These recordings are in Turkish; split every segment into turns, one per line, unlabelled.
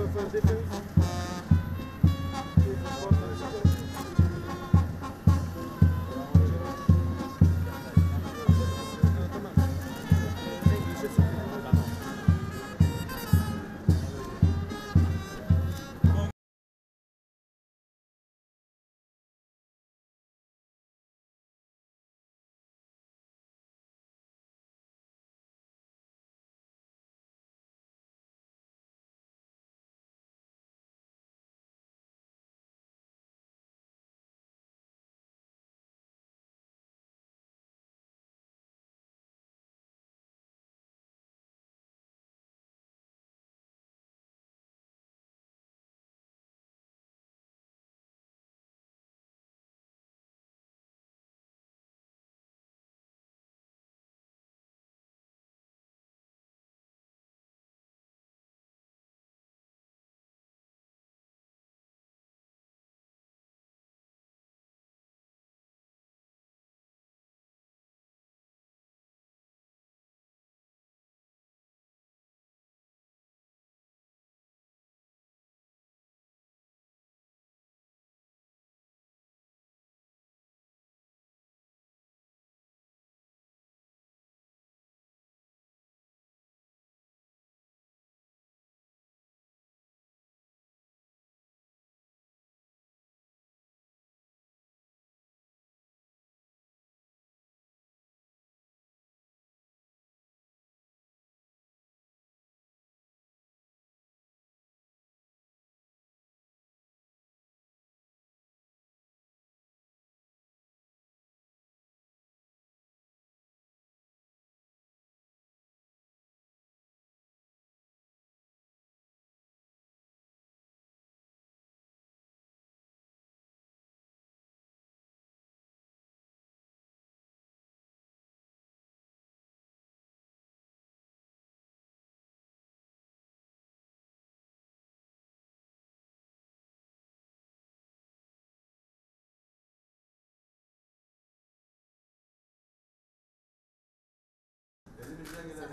peut faire des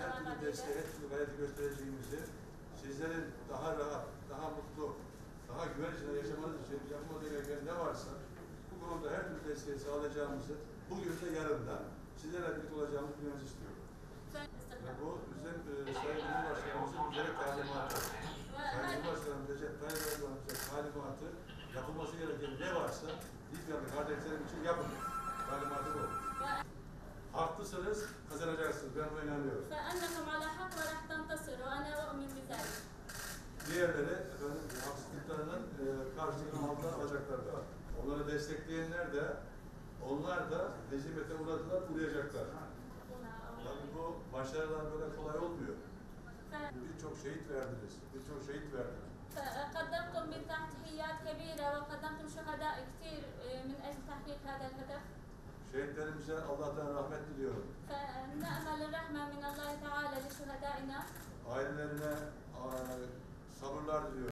her türlü desteği, her türlü gayreti göstereceğimizi, sizlerin daha rahat, daha mutlu, daha güven içinde yaşamanız için yapmanız gereken ne varsa bu konuda her türlü desteği sağlayacağımızı bugün de yarın da sizlerle birlikte olacağımızı bilmenizi istiyorum. Ve bu bizim e, Sayın Cumhurbaşkanımızın üzere talimatı. Sayın Cumhurbaşkanımız Recep Tayyip Erdoğan'ın talimatı yapılması gereken ne varsa Libyalı kardeşlerim için yapın. Talimatı bu. Haklısınız, kazanacaksınız. Ben buna Diğerleri efendim, haksızlıklarının e, karşılığını altta alacaklar da. Onları destekleyenler de onlar da hezimete uğradılar, uğrayacaklar. Tabii bu başarılar böyle kolay olmuyor. Birçok şehit verdiniz, birçok şehit verdiniz.
فقدمتم بتضحيات كبيرة وقدمتم شهداء كثير من أجل تحقيق هذا الهدف
Şehitlerimize Allah'tan rahmet diliyorum.
فنأمل الرحمة من الله تعالى لشهدائنا
Ailelerine a, sabırlar diliyorum.